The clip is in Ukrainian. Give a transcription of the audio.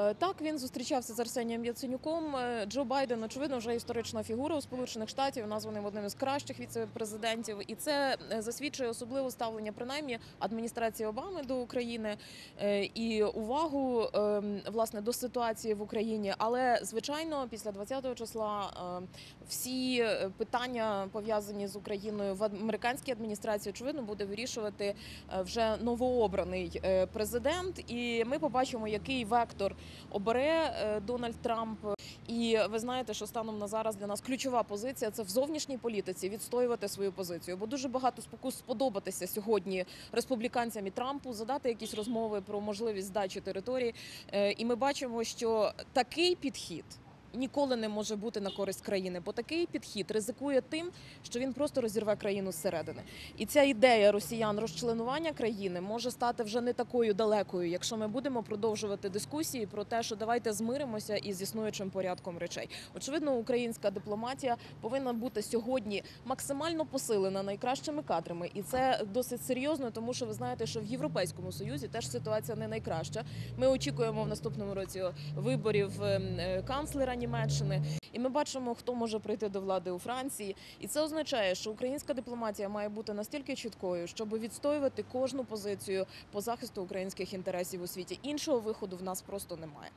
Е, Так, він зустрічався з Арсенієм Яценюком. Е, Джо Байден, очевидно, вже історична фігура у Сполучених Штатів, названий одним із кращих віце-президентів. І це е, засвідчує особливе ставлення, принаймні, адміністрації Обами до України і увагу е, власне до ситуації в Україні. Але звичайно, після 20-го числа е, всі питання пов'язані з Україною в американській адміністрації, очевидно, буде вирішувати вже новообраний президент. І ми побачимо, який вектор обере е, Дональд Трамп. І ви знаєте, що станом на зараз для нас ключова позиція це в зовнішній політиці відстоювати свою позицію. Бо дуже багато спокус сподобатися сьогодні республіканцям і Трампу, задати якісь розмови про можливість здачі території. Е, І ми бачимо, що такий підхід. Ніколи не може бути на користь країни, бо такий підхід ризикує тим, що він просто розірве країну зсередини. І ця ідея росіян розчленування країни може стати вже не такою далекою, якщо ми будемо продовжувати дискусії про те, що давайте змиримося із існуючим порядком речей. Очевидно, українська дипломатія повинна бути сьогодні максимально посилена найкращими кадрами, і це досить серйозно, тому що ви знаєте, що в Європейському Союзі теж ситуація не найкраща. Ми очікуємо в наступному році виборів ем, е, канцлера Німеччини. І ми бачимо, хто може прийти до влади у Франції, і це означає, що українська дипломатія має бути настільки чіткою, щоб відстоювати кожну позицію по захисту українських інтересів у світі. Іншого виходу в нас просто немає.